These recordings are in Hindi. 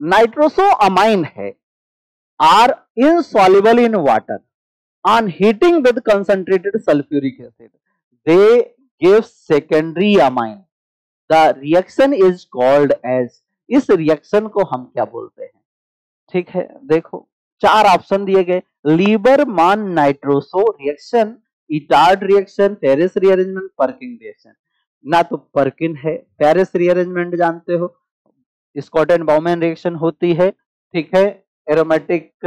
नाइट्रोसो अमाइन है। Are insoluble in water. on heating with concentrated sulfuric acid they give secondary amine the reaction is called as इस रिएक्शन को हम क्या बोलते हैं? ठीक है, देखो। चार ऑप्शन दिए गए। Liebermann nitroso reaction, Etard reaction, Fries rearrangement, Perkin reaction. ना तो पर्किन है, पेरिस रीअरेंजमेंट जानते हो। स्कॉट एंड बाउमैन रिएक्शन होती है, ठीक है? एरोमेटिक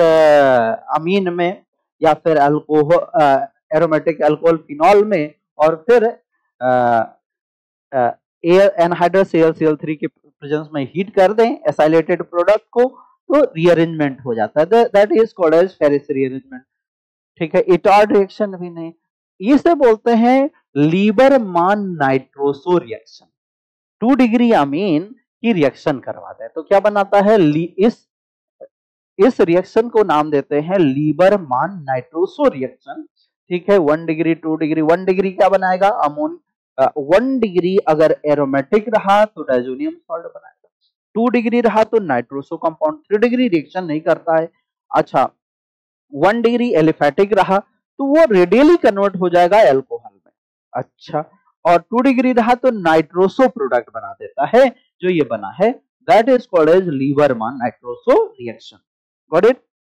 अमीन में या फिर अल्कोहल एरोमेटिक अल्कोहल फिनॉल में और फिर एयर एनहाइड्रस थ्री के प्रेजेंस में हीट कर दें एसाइलेटेड प्रोडक्ट को तो रीअरेंजमेंट हो जाता है। That is called as Fries rearrangement ठीक है? इटार्ड रिएक्शन भी नहीं। इसे बोलते हैं Liebermann nitroso reaction two degree amine की रिएक्शन करवाते हैं। तो क्या बनाता है? इस इस रिएक्शन को नाम देते हैं लीबर मान नाइट्रोसो रिएक्शन ठीक है? One degree two degree one degree क्या बनाएगा? अमोन वन डिग्री अगर एरोमेटिक रहा तो डाइजोनियम सॉल्ट बनाएगा। टू डिग्री रहा तो nitroso compound three degree reaction नहीं करता है। अच्छा वन डिग्री एलिफेटिक रहा तो वो रेडियली कन्वर्ट हो जाएगा एल्कोहल में। अच्छा और टू डिग्री रहा तो नाइट्रोसो प्रोडक्ट बना देता है। जो ये बना है that is called as Liebermann nitroso reaction Got it?